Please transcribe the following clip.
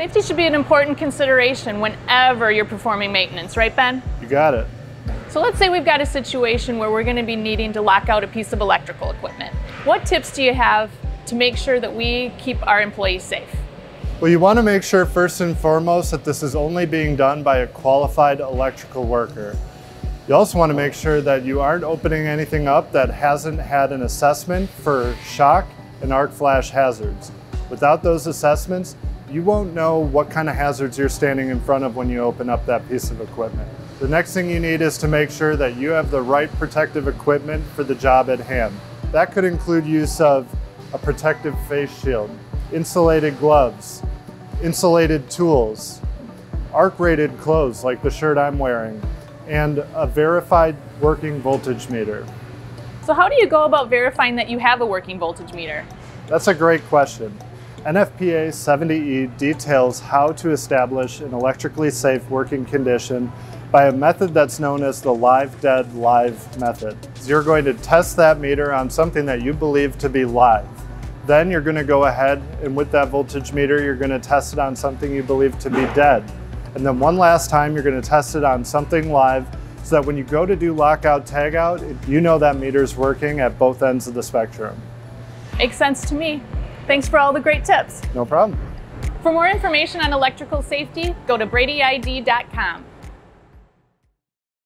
Safety should be an important consideration whenever you're performing maintenance, right Ben? You got it. So let's say we've got a situation where we're going to be needing to lock out a piece of electrical equipment. What tips do you have to make sure that we keep our employees safe? Well, you want to make sure first and foremost that this is only being done by a qualified electrical worker. You also want to make sure that you aren't opening anything up that hasn't had an assessment for shock and arc flash hazards. Without those assessments, you won't know what kind of hazards you're standing in front of when you open up that piece of equipment. The next thing you need is to make sure that you have the right protective equipment for the job at hand. That could include use of a protective face shield, insulated gloves, insulated tools, arc-rated clothes like the shirt I'm wearing, and a verified working voltage meter. So how do you go about verifying that you have a working voltage meter? That's a great question. NFPA 70E details how to establish an electrically safe working condition by a method that's known as the live dead live method. You're going to test that meter on something that you believe to be live. Then you're going to go ahead and with that voltage meter, you're going to test it on something you believe to be dead. And then one last time, you're going to test it on something live so that when you go to do lockout tagout, you know that meter's working at both ends of the spectrum. Makes sense to me. Thanks for all the great tips. No problem. For more information on electrical safety, go to bradyid.com.